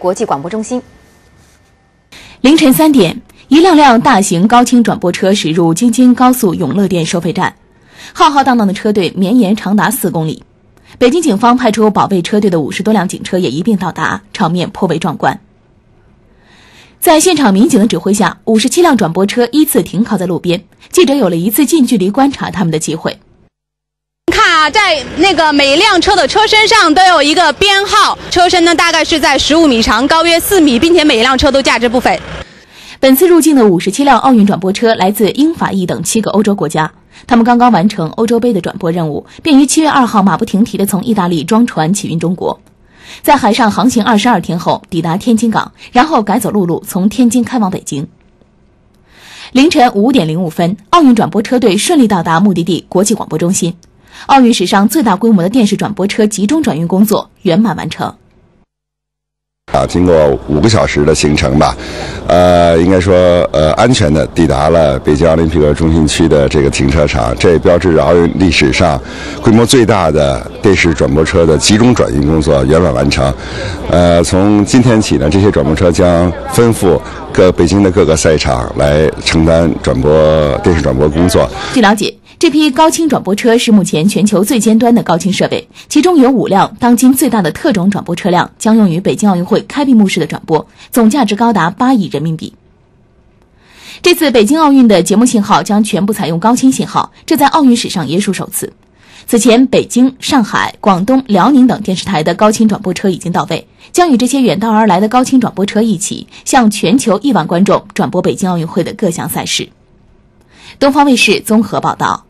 国际广播中心。凌晨三点，一辆辆大型高清转播车驶入京津高速永乐店收费站，浩浩荡荡的车队绵延长达四公里。北京警方派出保卫车队的五十多辆警车也一并到达，场面颇为壮观。在现场民警的指挥下，五十七辆转播车依次停靠在路边，记者有了一次近距离观察他们的机会。啊，在那个每辆车的车身上都有一个编号，车身呢大概是在十五米长，高约四米，并且每一辆车都价值不菲。本次入境的五十七辆奥运转播车来自英法意等七个欧洲国家，他们刚刚完成欧洲杯的转播任务，便于七月二号马不停蹄地从意大利装船起运中国，在海上航行二十二天后抵达天津港，然后改走陆路从天津开往北京。凌晨五点零五分，奥运转播车队顺利到达目的地国际广播中心。奥运史上最大规模的电视转播车集中转运工作圆满完成。啊，经过五个小时的行程吧，呃，应该说呃安全的抵达了北京奥林匹克中心区的这个停车场，这也标志着奥运历史上规模最大的电视转播车的集中转运工作圆满完成。呃，从今天起呢，这些转播车将奔赴各北京的各个赛场来承担转播电视转播工作。据了解。这批高清转播车是目前全球最尖端的高清设备，其中有五辆当今最大的特种转播车辆将用于北京奥运会开闭幕式的转播，总价值高达八亿人民币。这次北京奥运的节目信号将全部采用高清信号，这在奥运史上也属首次。此前，北京、上海、广东、辽宁等电视台的高清转播车已经到位，将与这些远道而来的高清转播车一起，向全球亿万观众转播北京奥运会的各项赛事。东方卫视综合报道。